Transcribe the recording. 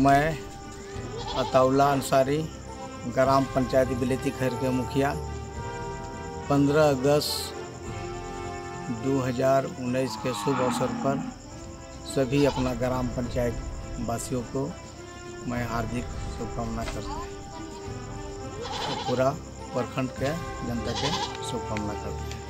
मैं, अताउल्ला अंसारी, ग्राम पंचायत बिलेती खैर के मुखिया 15 अगस्त 2019 के शुभ अवसर पर सभी अपना ग्राम पंचायत वासियों को मैं हार्दिक शुभकामना करता हूँ। पूरा प्रखंड के जनता के शुभकामना करते हैं।